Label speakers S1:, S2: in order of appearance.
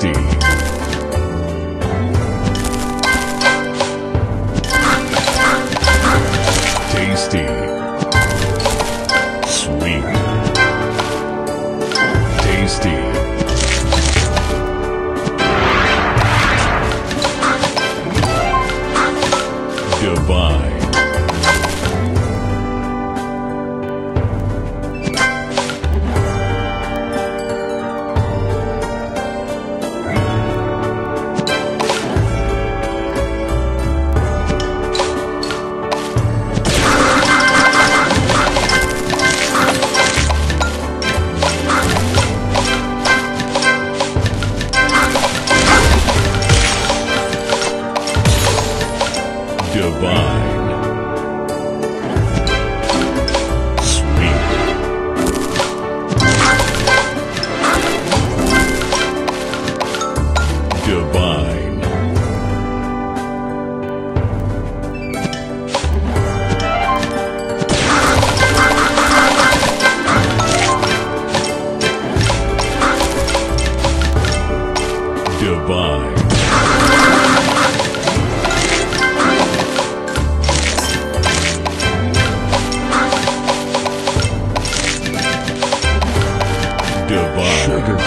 S1: tasty. Tasty. Sweet. Tasty. divine. Divine. Sweet. Divine. Divine. divine. Sugar.